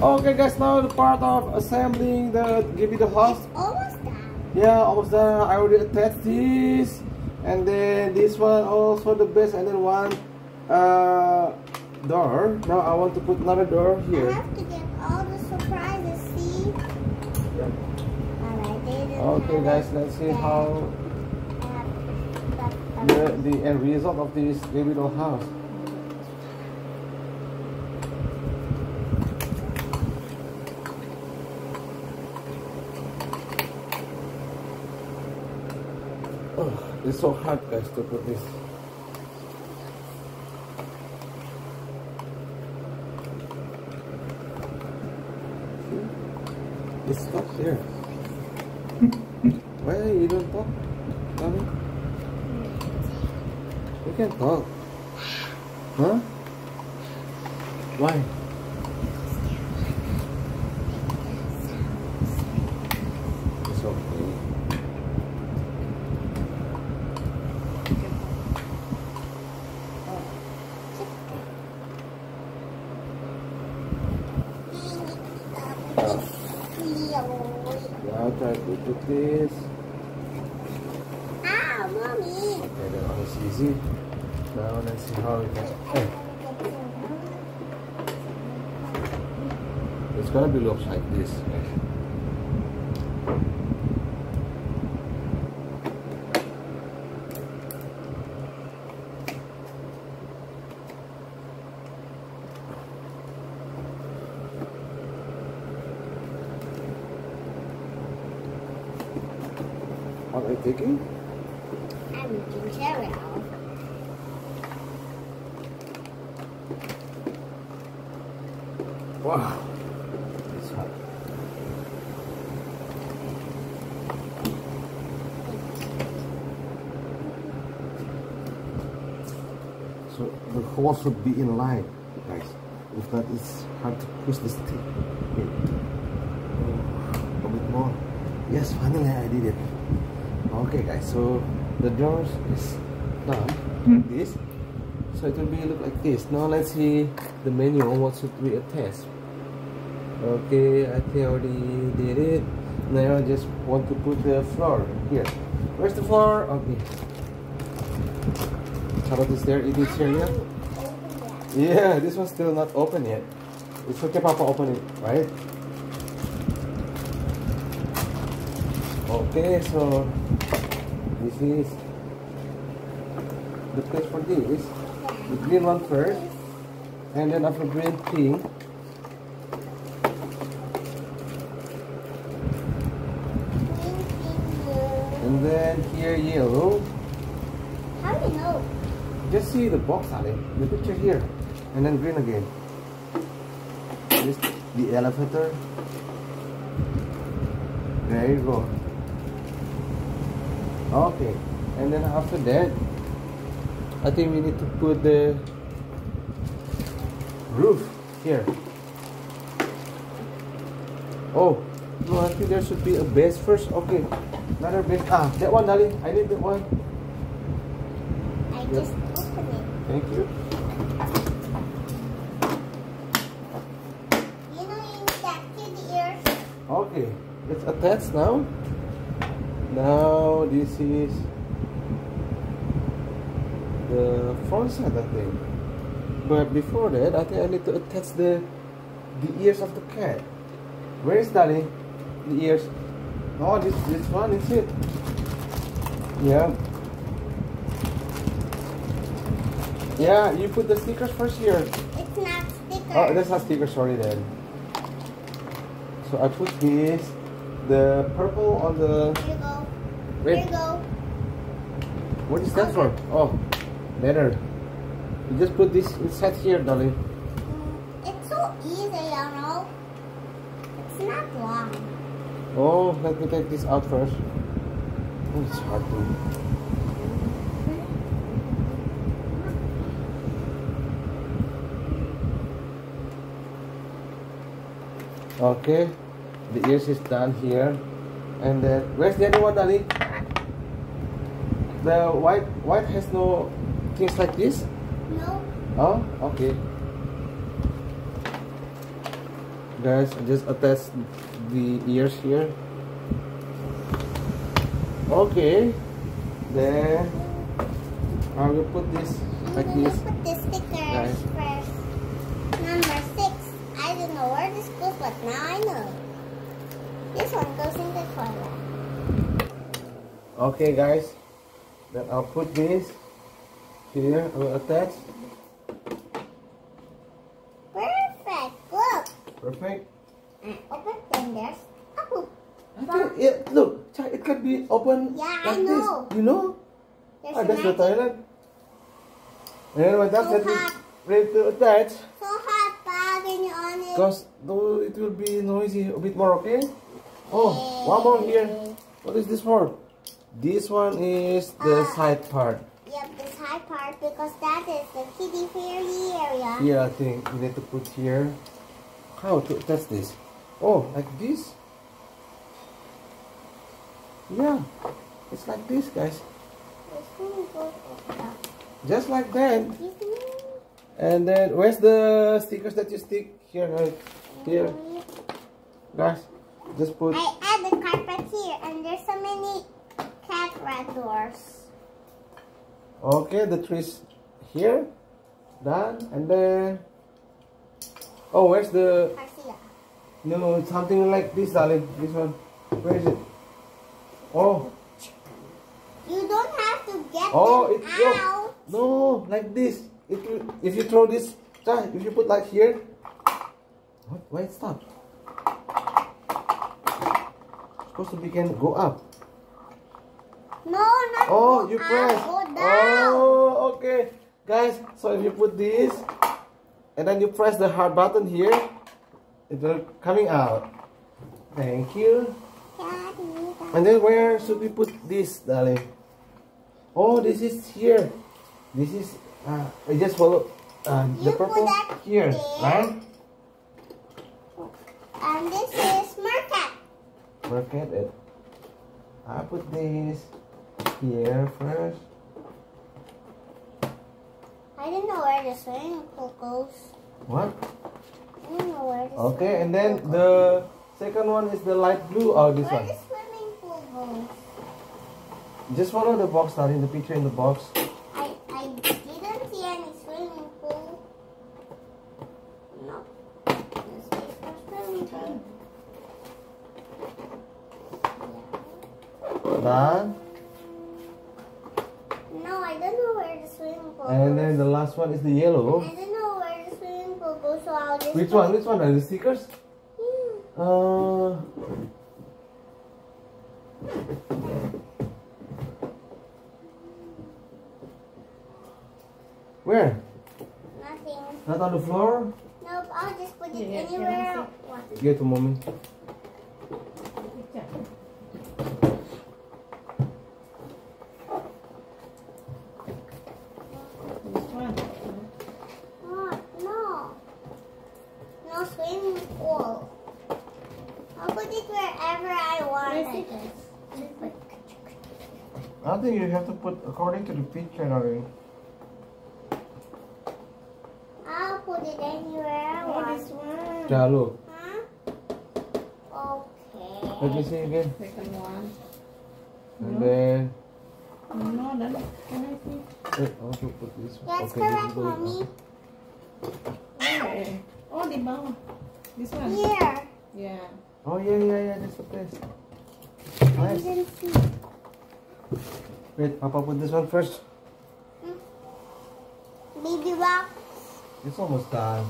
Okay guys, now the part of assembling the give you the house. Almost done. Yeah, almost done. I already attached this. And then this one also the best and then one uh door. Now I want to put another door here. I have to get all the surprises, see? Yeah. Alright, they didn't Okay guys, let's see how the, the end result of this baby doll house. It's so hard guys to put this. It's stuck there. Why you don't talk? Mommy? You can talk. Huh? Why? It's okay. Uh, now try to put this. Ah, mommy. Okay, that one is easy. Now let's see how it can. Hey, it's gonna be looks like this. Are you taking? I'm eating cereal. Wow, it's hot. So the hole should be in line, guys. If not, it's hard to push the stick. in. Oh, a bit more. Yes, finally I did it. Okay, guys. So the doors is done. Like this. So it will be look like this. Now let's see the menu. What should we attach? Okay, I think I already did it. Now I just want to put the floor here. Where's the floor? Okay. Carrot is there. It is here, yeah? Yeah, this one's still not open yet. It's okay, Papa, open it, right? Okay, so this is the place for this. The green one first, and then after green, pink. And then here yellow. How do you know? Just see the box, Ali. The picture here. And then green again. This the elevator. There you go. Okay. And then after that, I think we need to put the roof here. Oh, no, I think there should be a base first. Okay. Another base. Ah, that one, Dali. I need that one. I Yep. just opened it. Thank you. You know you need that kid ears. Okay, it's attached now. Now this is the front side, I think. But before that, I think I need to attach the the ears of the cat. Where is darling? The ears. Oh, this this one is it. Yeah. Yeah, you put the stickers first here. It's not sticker. Oh, that's not sticker, sorry then. So I put this, the purple on the, Here you go. Wait. Here you go. what is that for? Oh, better. You just put this inside here, darling. Mm, It's so easy, you know. It's not long. Oh, let me take this out first. Oh, it's hard to. Okay, the ears is done here. And then, where's the other one, darling? The white, white has no things like this? No. Oh, okay. guys I just attach the ears here okay then I will put this like I'm this put the stickers Guys. first. Number six. I don't know where this goes, but now I know. This one goes in the toilet. okay guys then I'll put this here I will attach Perfect. Look. perfect I open then there's a poop. okay yeah look it can be open Yeah, I like know. this you know There's a that's the toilet and when that's So it ready to attach So hot. Can you on it? Because though it will be noisy a bit more, okay? Oh, one more here. What is this for? This one is the Uh, side part. Yep, this high part because that is the kitty fairy area. Here, I think we need to put here. How to attach this? Oh, like this? Yeah, it's like this, guys. This one goes up. Just like that. And then, where's the stickers that you stick? Here, right? Here, guys. Just put. I add the carpet here, and there's so many cat doors. Okay, the trees here. Done. And then. Oh, where's the. Garcia. No, it's something like this, darling. This one. Where is it? Oh, You don't have to get oh, it's out. no, like this. It if you throw this, if you put like here. What? Why it stop? Supposed to be can go up. No, not Oh, you up, press. Down. Oh, okay, guys. So if you put this, and then you press the hard button here, it will coming out. Thank you. Daddy, And then where should we put this, darling? Oh, this is here. This is, uh, I just follow uh, the purple here, there. right? And this is. Look at it. I put this here first. I didn't know where the swimming pool goes. What? I don't know where the Okay, and then the second one is the light blue. Oh, this. Where one. the swimming pool goes? Just follow the box, darling. The picture in the box. I I didn't see any swimming pool. No. This is for swimming pool. Done. No, I don't know where the swimming pool And goes. then the last one is the yellow. I don't know where the swimming pool goes, so I'll just. Which one? Which one are the stickers? Hmm. Uh. Where? Nothing. Not on the floor? Nope, I'll just put it Yeah, anywhere see? I want. Give it to mommy. This one. Oh, no. No swimming pool. I'll put it wherever I want. Where's I it? guess. I think you have to put according to the picture, darling. I'll put it anywhere I want. this one. Yeah, look. Huh? Okay. Let me see again. Second one. And then. No, then can I see? Wait, I want to put this one. That's Okay, correct, is going up. mommy. Where? Oh, the bawang. This one. Yeah. Yeah. Oh, yeah, yeah, yeah, that's the place. I Nice. didn't see. Wait, Papa put this one first. Baby box It's almost done.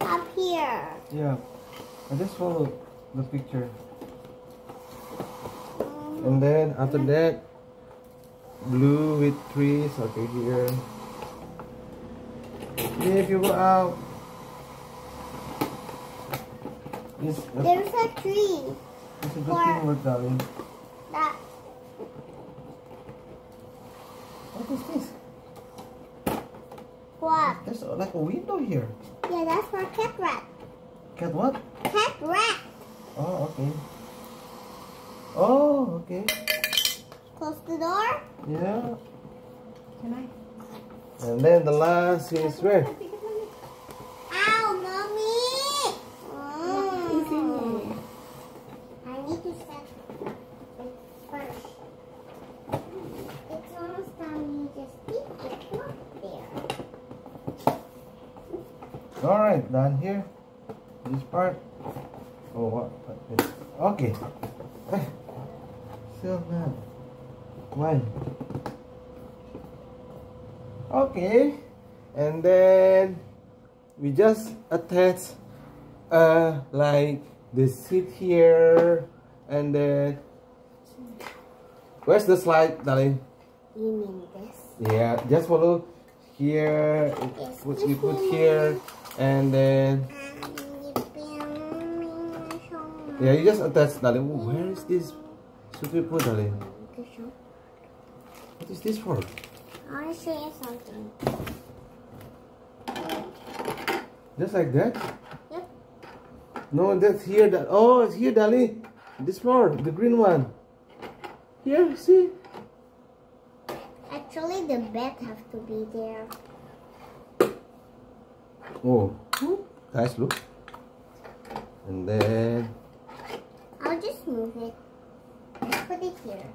up here. Yeah. I just follow the picture. Mm, And then after that, blue with trees. Okay, here. Yeah, if you go out. It's, it's There's a tree. a good thing we're darling. That What is this? what? There's like a window here. Yeah, that's for cat rat. Cat what? Cat rat. Oh, okay. Oh, okay. Close the door. Yeah. Can I? And then the last is where? Ow, mommy! I need to first. It's almost time you just it. There. Alright, down here. This part. Oh, what? Okay. Ah, so now, one. Okay. And then we just attach uh like the seat here and then where's the slide darling? You mean this? yeah just follow here put, this put here and then yeah you just attach darling. Where is this should we put darling? What is this for I want to show you something. just like that Yep. no that's here that oh it's here darling this floor the green one here see Actually, the bed have to be there. Oh, guys, look. And then, I'll just move it. Put it here.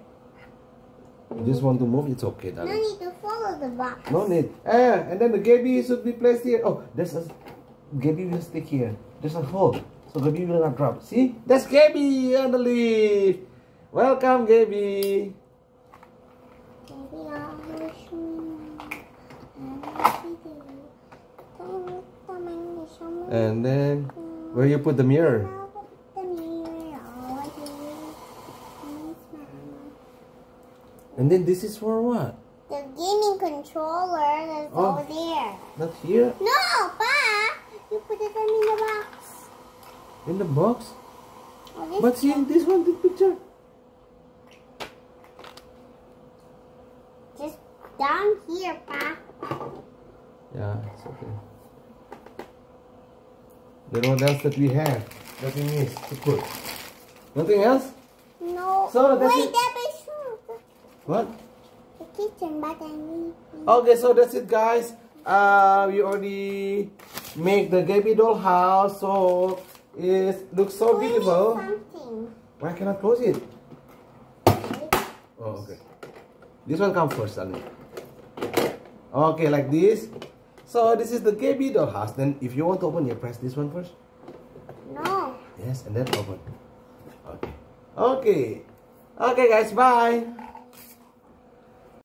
You just want to move, it's okay, darling. No need to follow the box. No need. Ah, and then the Gabby should be placed here. Oh, there's a, Gabby will stick here. There's a hole, so Gabby will not drop. See? That's Gabby on the leaf. Welcome, Gabby. Maybe I'll wish me. I wish you do. Don't let the man be so mean. And then, where you put the mirror? Now put the mirror over here. Please, Mama. And then this is for what? The gaming controller is Oh. over there. Not here? No, Pa! You put it in the box. In the box? Oh, But see, this one, this picture. Just down here, Pa. Yeah, it's okay. Then what else that we have? We miss to put? Nothing else? No. So, that's Wait, it. That is true. What? The kitchen, but I need. Okay, so that's it, guys. Uh, we already make the Gabby doll house, so it looks so Wait, beautiful. Why can I close it? Oh, okay. This one come first, darling. Okay, like this. So this is the Gabby doll house. Then, if you want to open, you press this one first. No. Yes, and then open. Okay. Okay. Okay, guys, bye.